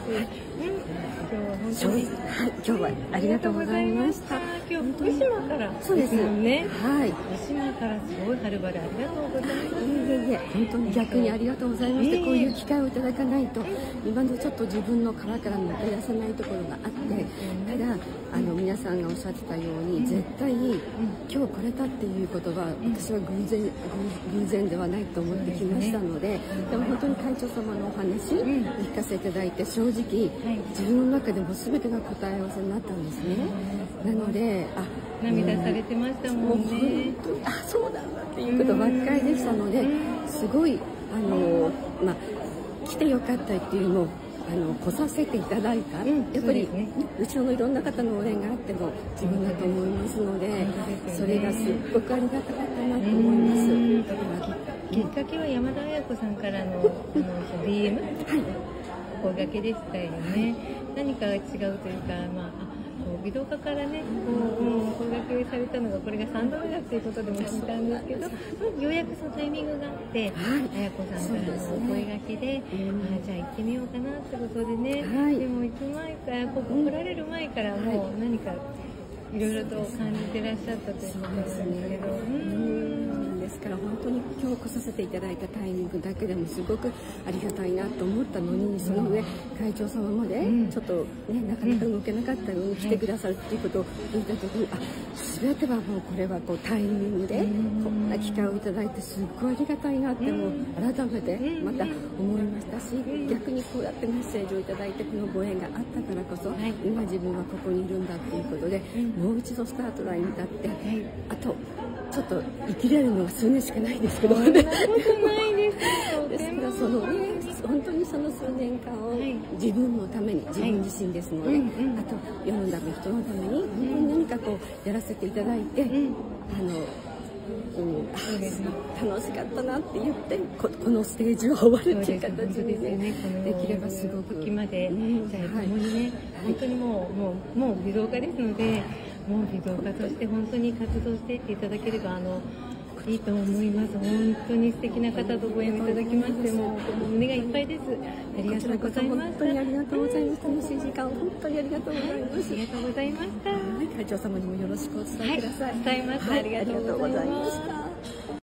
今日は本当に、はい、今日はありがとうございました。今日福島からそうですね。はい。福島からすごいはるばるありがとうございます。いえいえ本当に逆にありがとうございまして、こういう機会をいただかないと、今のちょっと自分の殻から抜け出せないところがあって、ただあの皆さんがおっしゃってたように、絶対に今日来れたっていうことは、私は偶然偶然ではないと思ってきましたので、でも本当に会長様のお話聞かせていただいて、正直自分の中でも全てが答え合わせになったんですね。なので、あ涙されてましたもんね。あ、そうなんだっていうことばっかりでしたので、すごいあのまあ来てよかったっていうのをあの来させていただいた、うん、やっぱり、ね、後ろのいろんな方の応援があっても自分だと思いますので、それがすっごくありがたかったなと思います。きっかけは山田綾子さんからのあの DM、はい、声がけでしたよね。何か違うというか、まあ美容家からねこう、うん、声掛けされたのがこれが3度目だっていうことでも聞いたんですけど、ようやくそのタイミングがあって、はい、綾子さんからのお声掛けで、ね、あじゃあ行ってみようかなってことでね、はい、でも行く前からここ来られる前からもう何かいろいろと感じてらっしゃったということなんですけど。うんですから本当に今日来させていただいたタイミングだけでもすごくありがたいなと思ったのにその上会長様までちょっとねなかなか動けなかったのに来てくださるっていうことを聞いた時にあ全てはもうこれはこうタイミングでこんな機会をいただいてすっごいありがたいなってもう改めてまた思いましたし逆にこうやってメッセージをいただいてこのご縁があったからこそ今自分はここにいるんだっていうことでもう一度スタートラインに立ってあとちょっと生きれるのが数年しかないですけどね。ですからそのね本当にその数年間を自分のために自分自身ですので、あと世の中人のために本当に何かこうやらせていただいて、あのうん、楽しかったなって言ってここのステージを終わるっていう形でね。できればすごく時まで、じゃあ共にね、本当にもうもうもう美容家ですのでもう美容家として本当に活動していっていただければあのいいと思います。本当に素敵な方とご縁いただきまして、もう胸がいっぱいです。ありがとうございます。本当にありがとうございます。楽しい時間を本当にありがとうございます。ありがとうございました。会長様にもよろしくお伝えください。はい、伝えます。ありがとうございました。